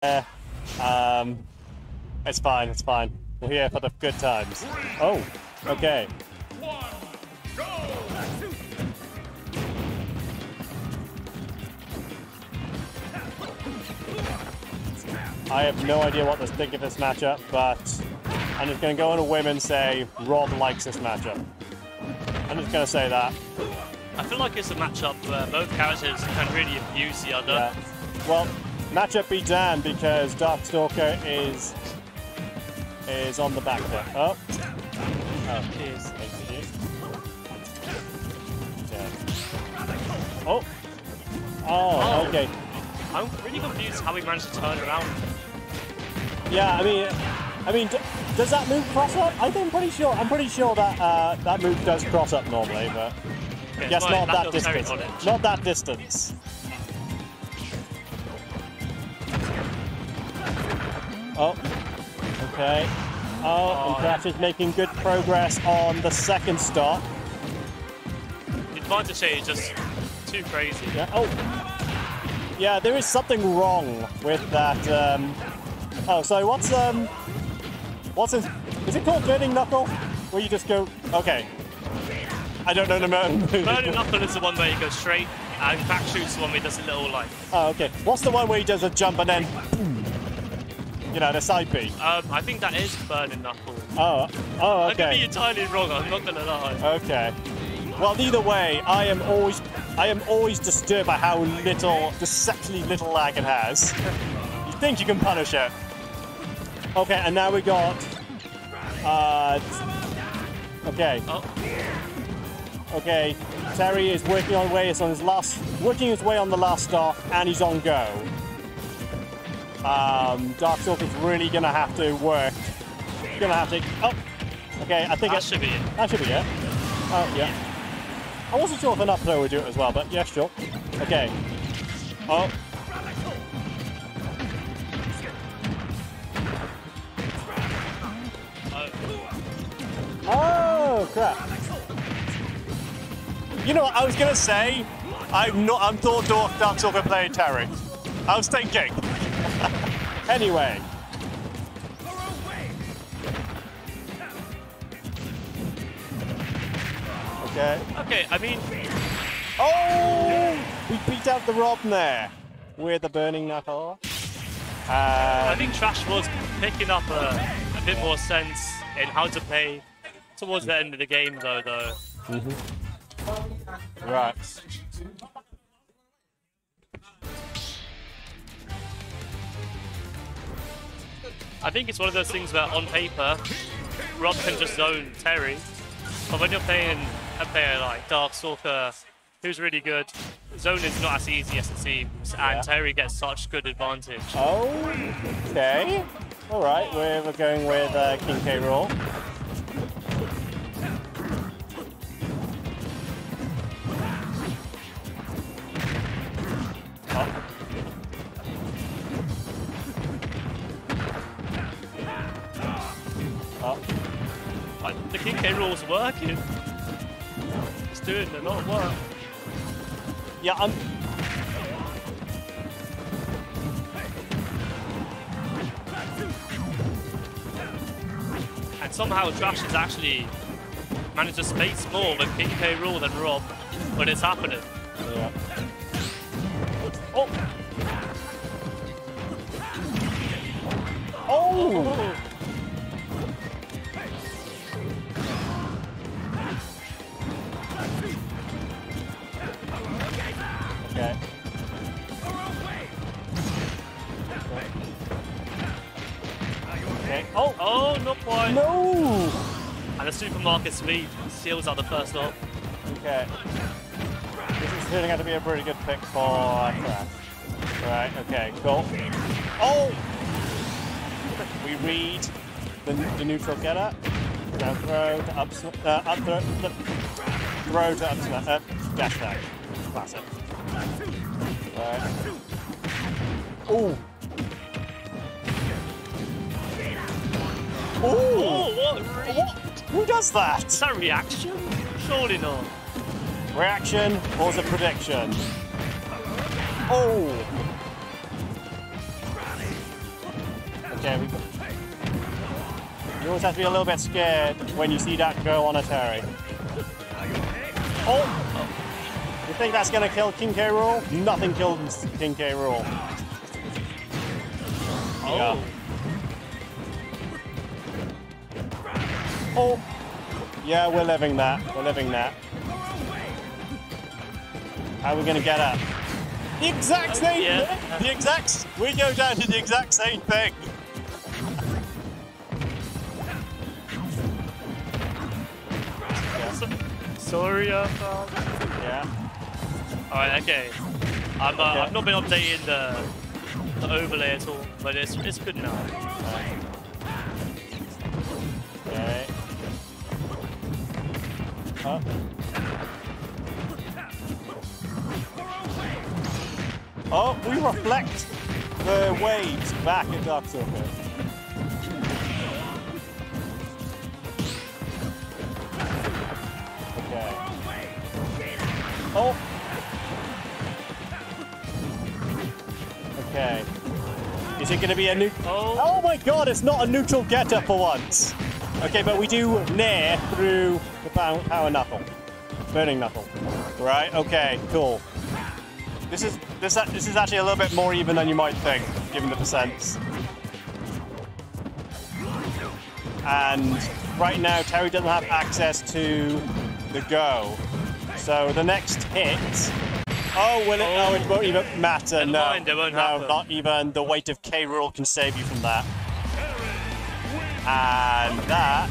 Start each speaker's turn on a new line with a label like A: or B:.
A: there. Um, it's fine, it's fine. We're here for the good times. Oh, okay. I have no idea what to think of this matchup, but I'm just going to go on a whim and say Rob likes this matchup. I'm just going to say that.
B: I feel like it's a matchup where both characters can really abuse the other.
A: Yeah. Well, matchup be damned because Darkstalker is is on the back foot. Oh. Oh,
B: Cheers.
A: thank you. Okay. Oh. Oh,
B: Oh.
A: okay.
B: I'm really confused how he managed to turn around.
A: Yeah, I mean, I mean, d- does that move cross up? I think I'm pretty sure. I'm pretty sure that uh, that move does cross up normally, but yes,
B: fine,
A: not that distance. Not that distance. Oh, okay. Oh, and
B: Oh,
A: Trash is making good progress on the second stop.
B: The advantage here is just too crazy.
A: Yeah. Oh. Yeah, there is something wrong with that. Um... Oh, so what's um, what's it? Is it called burning knuckle? Where you just go? Okay. I don't know the move.
B: Burning Knuckle is the one where he goes straight, and Crack Shoot's the one where he does a little like.
A: Oh, okay. What's the one where he does a jump and then, boom, you know, the side B?
B: Um, I think that is Burning Knuckle.
A: Oh, oh, okay.
B: I could be entirely wrong. I'm not gonna lie.
A: okay. Well, either way, I am always, I am always disturbed by how little, deceptively little lag it has. you think you can punish it? Okay, and now we got, uh, okay,
B: Oh,
A: okay. Terry is working on way on his last, working his way on the last stop, and he's on go. Um, is really gonna have to work. Gonna have to. Oh, okay. I think
B: that
A: it,
B: should be it.
A: that should be it. Oh yeah. I wasn't sure if an up throw would do it as well, but yeah, sure. Okay. Oh. Oh crap. You know what? I was gonna say. I'm not. I'm thought Dark Darkstalker playing Terry. I was thinking. Anyway. Okay.
B: okay, I mean,
A: Oh! We beat out the Rob there with the burning knuckle.
B: I
A: Uh,
B: think Trash was picking up a, a bit more sense in how to play towards the end of the game, though. Though
A: right.
B: I think it's one of those things where on paper, Rob can just zone Terry, but when you're playing a player like Darkstalker, who's really good, zone is not as easy as it seems, and
A: Yeah.
B: Terry gets such good advantage.
A: Oh, okay. All right, we're, we're going with uh, King K. Rool.
B: Like, the King Rool's working. It's doing a lot of work.
A: Yeah, I'm.
B: And somehow Trash has actually managed to space more with King K Rool than Rob when it's happening.
A: Yeah. Oh. Oh. Okay. Oh.
B: Oh, not quite.
A: No.
B: And the supermarket sweep seals out the first up.
A: Okay. This is turning out to be a pretty good pick for Trash. Right, okay, cool. Oh! We read the, the neutral getter. Down throw to up, uh, up throw, the, throw to up smash, uh, dash dash. Classic. Right. Ooh! Who does that?
B: Is that reaction? Surely not.
A: Reaction or it prediction? Oh! Okay, we. You always have to be a little bit scared when you see that girl on a Terry. Oh! You think that's gonna kill King K. Rool? Nothing kills King K. Rool.
B: Oh.
A: Oh! Yeah, we're living that. We're living that. How are we gonna get up? The exact same
B: yeah.
A: The exact we go down to the exact same thing.
B: So- Sorry, uh,
A: Yeah.
B: Alright, okay. I'm, uh,
A: Okay.
B: I've not been updating the, the overlay at all, but it's, it's good now.
A: Okay. Up. Oh, we reflect the waves back at Darkstalker. Okay. Oh. Okay. Is it going to be a new?
B: Oh
A: my god, it's not a neutral getter for once. Okay, but we do nair through the pow- power knuckle. Burning knuckle. Right, okay, cool. This is this this is actually a little bit more even than you might think, given the percents. And right now Terry doesn't have access to the go. So the next hit Oh, will it? Oh, it won't even matter. No,
B: mind, it won't
A: no,
B: happen.
A: not even the weight of K. Rool can save you from that. And that